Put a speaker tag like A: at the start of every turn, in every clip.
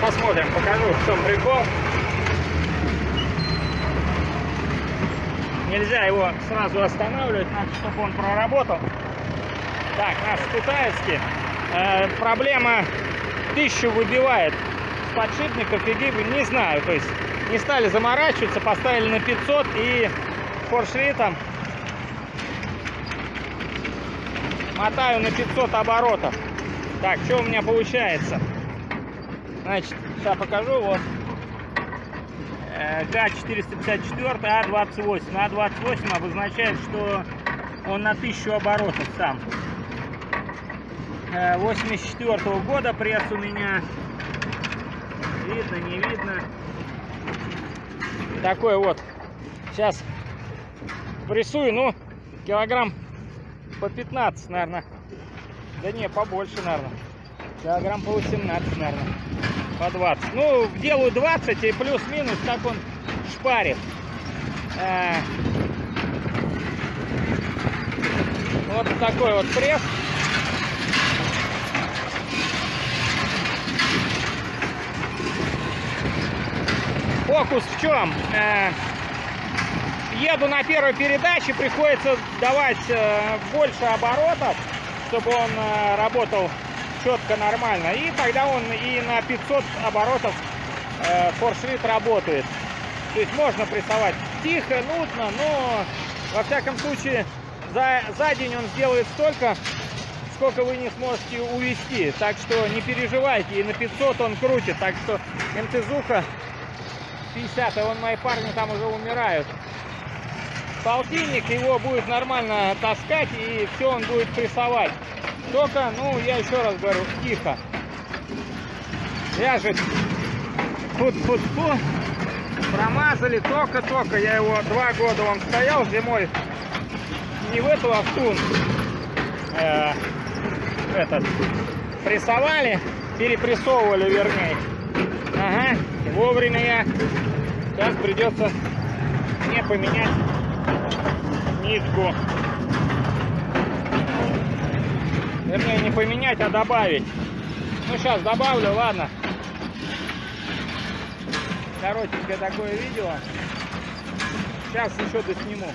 A: покажу, в чем прикол. Нельзя его сразу останавливать, надо, чтобы он проработал. Так, наш китайский. Э, проблема тысячу выбивает с подшипников и гибы, не знаю. То есть не стали заморачиваться, поставили на 500 и форшритом мотаю на 500 оборотов. Так, что у меня получается? Значит, сейчас покажу, вот. К-454, А28. А28 обозначает, что он на 1000 оборотов сам. 84 -го года пресс у меня. Видно, не видно. Такой вот. Сейчас прессую, ну, килограмм по 15, наверное. Да не, побольше, наверное. Килограмм по 18, наверное. По 20. Ну, делаю 20 и плюс-минус, так он шпарит. А... Вот такой вот пресс. Фокус в чем? Э, еду на первой передаче, приходится давать э, больше оборотов, чтобы он э, работал четко, нормально. И тогда он и на 500 оборотов форшрит работает. То есть можно прессовать тихо, нудно, но во всяком случае за, за день он сделает столько, сколько вы не сможете увести. Так что не переживайте, и на 500 он крутит. Так что МТЗуха 50, а вон мои парни там уже умирают. Полтинник его будет нормально таскать и все он будет прессовать. Только, ну, я еще раз говорю, тихо. Вяжет. Фу-фу-фу. Промазали только-только. Я его два года он стоял зимой. Не в эту, а тун. Э, этот. Прессовали. Перепрессовывали, вернее. Ага, вовремя я. Сейчас придется мне поменять нитку. Вернее, не поменять, а добавить. Ну, сейчас добавлю, ладно. Коротенькое такое видео. Сейчас еще досниму.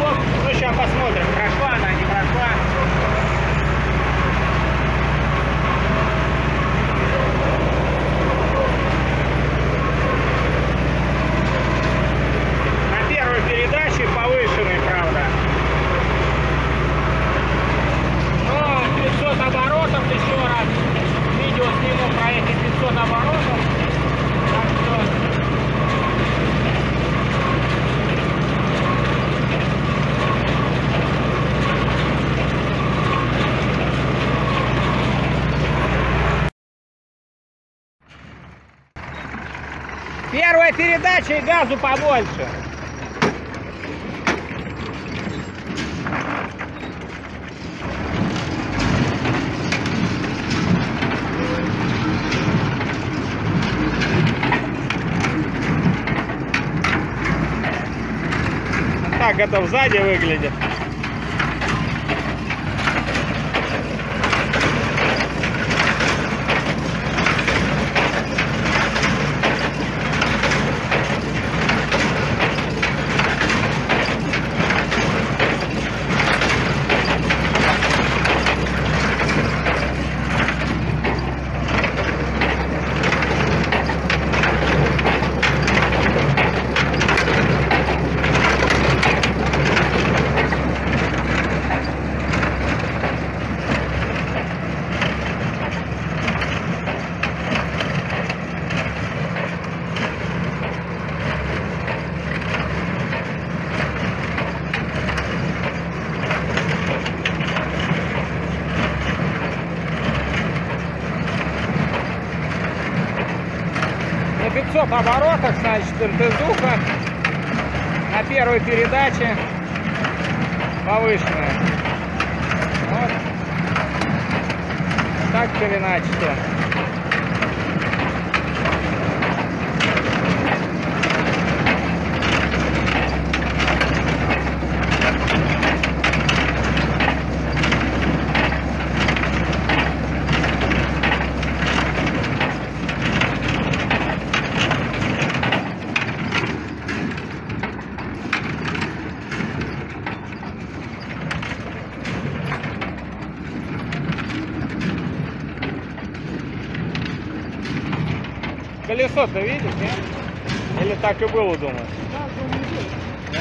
A: Ну, сейчас посмотрим, прошла она, не прошла. Первая передача и газу побольше. Так это сзади выглядит. 500 оборотах, значит, РТЗуха на первой передаче повышенная. Вот. Так или иначе. Колесо-то видишь? Или так и было, думаешь? Да?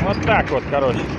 A: Вот так вот, короче.